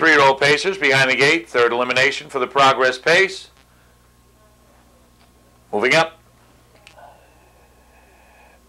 Three-year-old Pacers behind the gate. Third elimination for the Progress Pace. Moving up.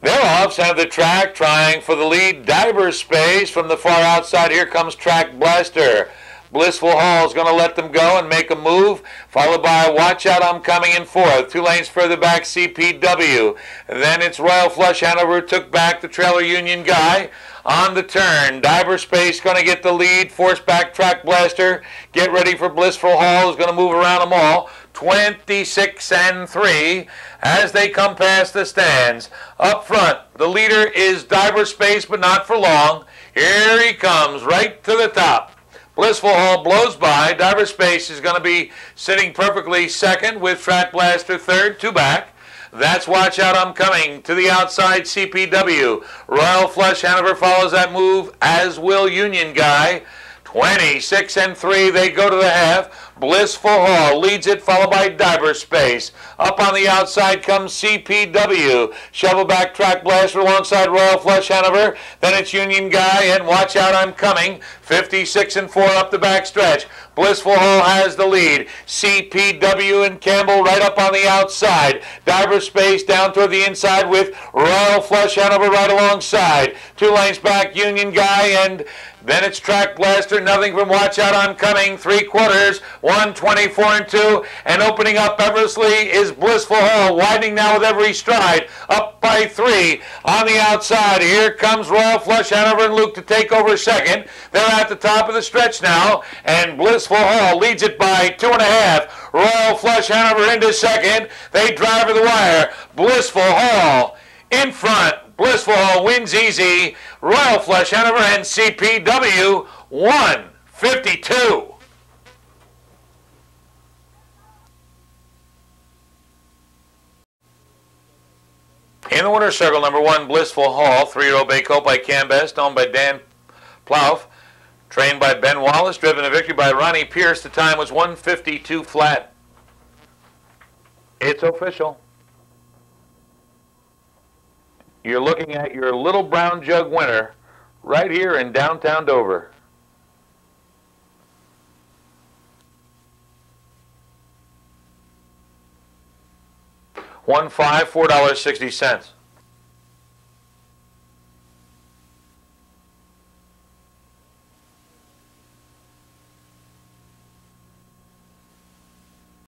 They're off center of the track, trying for the lead. Diver space from the far outside. Here comes Track Blaster. Blissfull Hall is going to let them go and make a move, followed by Watch Out, I'm Coming in fourth. Two lanes further back, CPW. Then it's Royal Flush Hanover took back the Trailer Union guy on the turn. Diver Space going to get the lead. Force back Track Blaster. Get ready for Blissfull Hall is going to move around them all. 26 and 3 as they come past the stands. Up front, the leader is Diver Space, but not for long. Here he comes, right to the top. Blissfull Hall blows by. Diver Space is going to be sitting perfectly second with Track Blaster third, two back. That's Watch Out, I'm Coming to the outside CPW. Royal Flush Hanover follows that move, as will Union Guy. 26 and 3, they go to the half. Blissfull Hall leads it, followed by Diver Space. Up on the outside comes CPW. Shovelback Track Blaster alongside Royal Flush Hanover. Then it's Union Guy and Watch Out, I'm Coming. 56 and 4 up the back stretch. Blissfull Hall has the lead. CPW and Campbell right up on the outside. Diver Space down toward the inside with Royal Flush Hanover right alongside. Two lanes back, Union Guy and then it's Track Blaster, nothing from Watch Out, I'm Coming, three quarters, 124 and 2, and opening up Eversley is Blissfull Hall, widening now with every stride, up by three. On the outside, here comes Royal Flush Hanover and Luke to take over second. They're at the top of the stretch now, and Blissfull Hall leads it by two and a half. Royal Flush Hanover into second. They drive to the wire. Blissfull Hall in front. Blissfull Hall wins easy. Royal Flush Hanover and CPW 152. In the winner's circle, number one, Blissfull Hall, three-year-old Bay Colt by Cam Best, owned by Dan Plouffe, trained by Ben Wallace, driven to victory by Ronnie Pierce. The time was 152 flat. It's official. You're looking at your little brown jug winner right here in downtown Dover. One five, four dollars sixty cents.